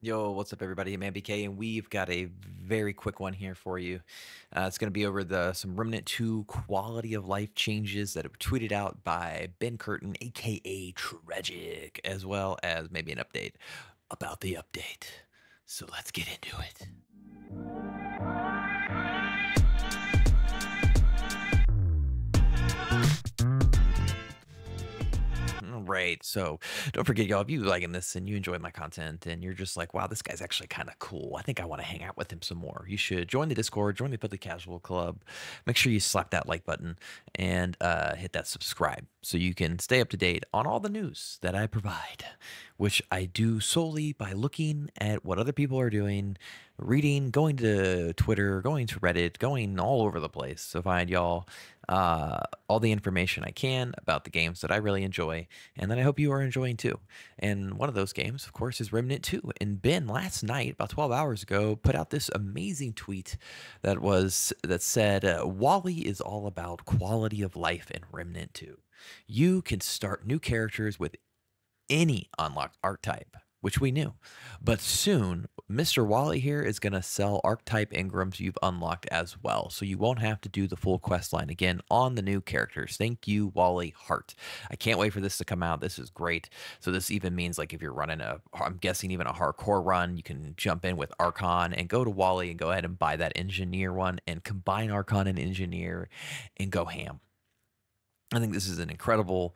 Yo, what's up, everybody? I'm BK, and we've got a very quick one here for you. Uh, it's going to be over the some Remnant 2 quality of life changes that were tweeted out by Ben Cureton, aka Tragic, as well as maybe an update about the update. So let's get into it. Right. So don't forget, y'all, if you liking this and you enjoy my content and you're just like, wow, this guy's actually kind of cool. I think I want to hang out with him some more. You should join the Discord, join the Public Casual Club. Make sure you slap that like button and uh, hit that subscribe so you can stay up to date on all the news that I provide, which I do solely by looking at what other people are doing, reading, going to Twitter, going to Reddit, going all over the place to find y'all uh, all the information I can about the games that I really enjoy and that I hope you are enjoying too. And one of those games, of course, is Remnant 2. And Ben last night, about 12 hours ago, put out this amazing tweet that was that said, uh, "Wally is all about quality of life in Remnant 2. You can start new characters with any unlocked archetype." which we knew. But soon, Mr. Wally here is going to sell archetype engrams you've unlocked as well. So you won't have to do the full quest line again on the new characters. Thank you, Wally Hart. I can't wait for this to come out. This is great. So this even means like if you're running a, I'm guessing even a hardcore run, you can jump in with Archon and go to Wally and go ahead and buy that engineer one and combine Archon and engineer and go ham. I think this is an incredible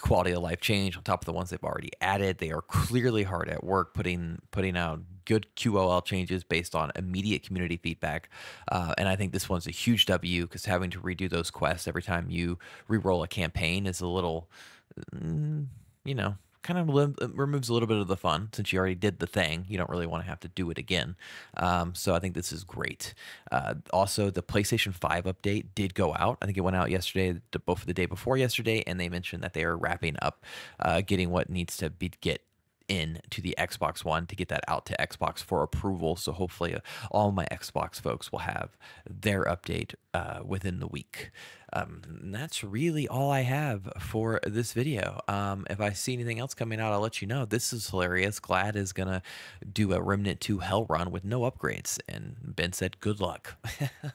quality of life change on top of the ones they've already added. They are clearly hard at work putting putting out good QOL changes based on immediate community feedback. Uh, and I think this one's a huge W because having to redo those quests every time you re-roll a campaign is a little, mm, you know, kind of lim- uh, removes a little bit of the fun since you already did the thing. You don't really want to have to do it again. Um, so I think this is great. Uh, also, the PlayStation 5 update did go out. I think it went out yesterday, both the day before yesterday, and they mentioned that they are wrapping up uh, getting what needs to be get in to the Xbox One to get that out to Xbox for approval. So hopefully, uh, all my Xbox folks will have their update uh, within the week. Um, that's really all I have for this video. Um, if I see anything else coming out, I'll let you know. This is hilarious. Glad is gonna do a Remnant 2 Hell run with no upgrades, and Ben said, "Good luck."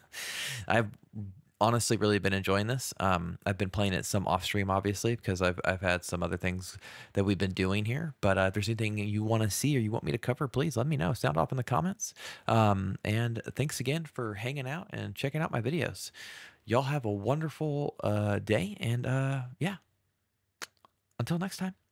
I've honestly really been enjoying this. Um, I've been playing it some off stream, obviously, because I've, I've had some other things that we've been doing here. But uh, if there's anything you want to see or you want me to cover, please let me know. Sound off in the comments. Um, and thanks again for hanging out and checking out my videos. Y'all have a wonderful uh, day. And uh, yeah, until next time.